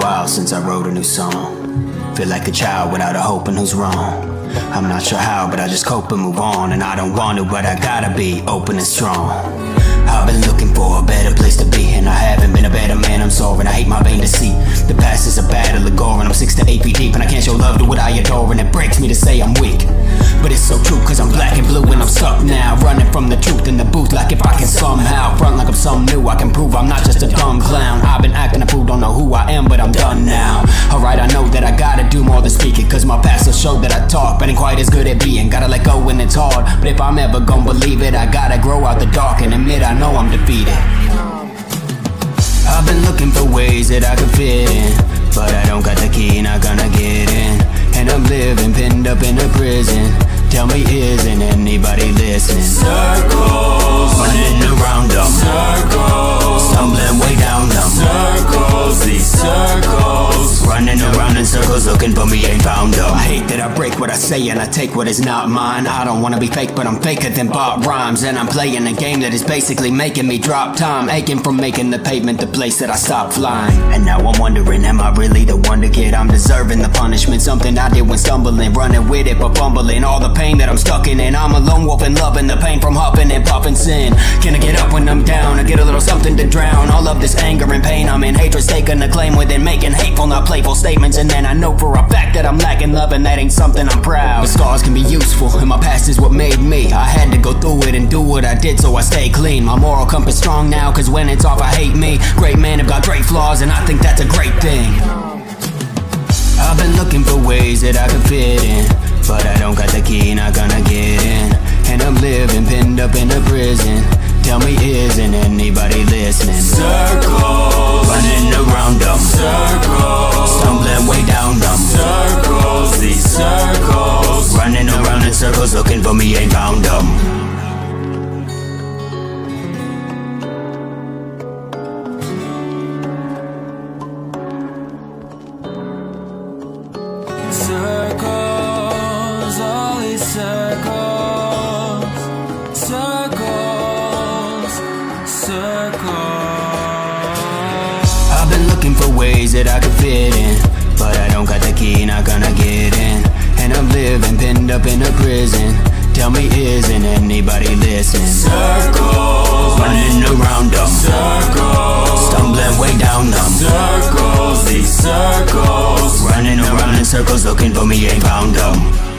while since I wrote a new song. Feel like a child without a hope and who's wrong. I'm not sure how, but I just cope and move on. And I don't want to, but I gotta be open and strong. I've been looking for a better place to be, and I haven't been a better man. I'm sorry, and I hate my vain deceit. The past is a battle of gore, and I'm six to eight feet deep, and I can't show love to what I adore, and it breaks me to say I'm weak. But it's so true, cause I'm black and blue, and I'm stuck now. Running from the truth in the booth, like if I can somehow front like I'm some new, I can prove I'm not just a dumb clown. I've been acting a fool, my past will show that I talk, but ain't quite as good at being. Gotta let go when it's hard, but if I'm ever gonna believe it, I gotta grow out the dark and admit I know I'm defeated. I've been looking for ways that I can fit in, but I don't got the key, not gonna get in. And I'm living pinned up in a prison. Tell me, isn't anybody listening? Circles, Running around them, circles, stumbling way down them. circles, these circles. Running around in circles looking for me, ain't found them. I I break what I say and I take what is not mine. I don't wanna be fake, but I'm faker than Bob Rhymes. And I'm playing a game that is basically making me drop time. Aching from making the pavement the place that I stopped flying. And now I'm wondering, am I really the wonder kid? I'm deserving the punishment. Something I did when stumbling, running with it, but fumbling. All the pain that I'm stuck in, and I'm a lone wolf and loving the pain from huffing and puffing sin. Can I get up when I'm down? I get a little something to drown all of this anger and pain. I'm in hatred, taking a claim within, making hateful, not playful statements. And then I know for a fact that I'm lacking love, and that ain't something I'm proud. But scars can be useful, and my past is what made me. I had to go through it and do what I did, so I stay clean. My moral compass strong now, cause when it's off, I hate me. Great man have got great flaws, and I think that's a great thing. I've been looking for ways that I can fit in, but I don't got the key, not gonna get in. And I'm living pinned up in a prison. Tell me, isn't anybody listening? Circles, Running around ways that I could fit in, but I don't got the key, not gonna get in. And I'm living pinned up in a prison. Tell me, isn't anybody listening? Circles, Running around them, circles, stumbling way down them. circles, these circles. Running around in circles looking for me, ain't found them.